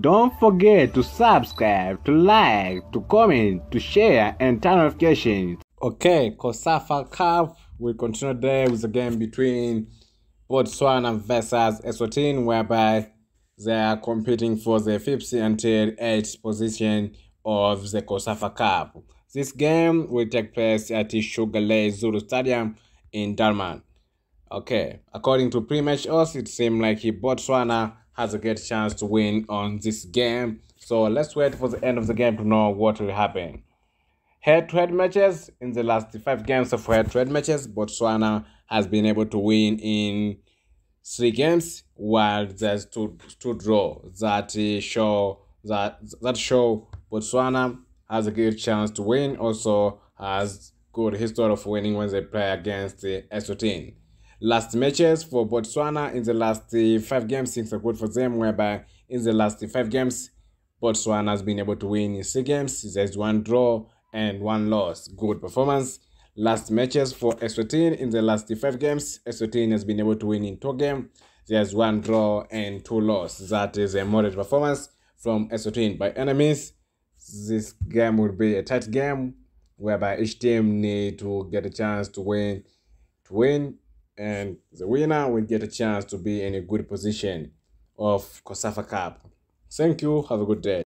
Don't forget to subscribe, to like, to comment, to share, and turn notifications. Okay, COSAFA Cup will continue there with the game between Botswana versus Eswatini, whereby they are competing for the fifth until eighth position of the COSAFA Cup. This game will take place at the Sugar Ray Xulu Stadium in Durban. Okay, according to pre-match odds, it seems like Botswana has a great chance to win on this game. So let's wait for the end of the game to know what will happen. Head-to-head matches in the last five games of head-to-head matches, Botswana has been able to win in three games, while there's two two draw that uh, show that that show Botswana has a good chance to win. Also has good history of winning when they play against uh, the Eswatini. Last matches for Botswana in the last uh, five games, things are good for them, whereby in the last five games, Botswana has been able to win in six games. There's one draw and one loss. Good performance. Last matches for Eswatini in the last five games, Eswatini has been able to win in two games. There's one draw and two loss. That is a moderate performance from Eswatini. By enemies, this game will be a tight game whereby each team need to get a chance to win to win and the winner will get a chance to be in a good position of COSAFA Cup. Thank you. Have a good day.